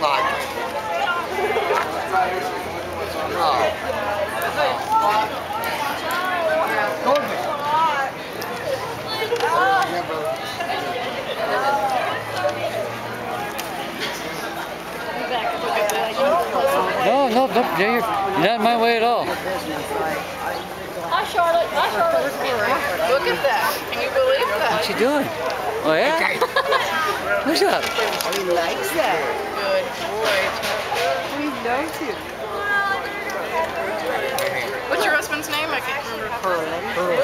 like. No. No. No, no, you're not in my way at all. Hi Charlotte, hi Charlotte. Look at that. Can you believe that? What's she doing? Oh yeah? What's up? He likes that. Don't you? What's your husband's name? I can't remember. Curlin.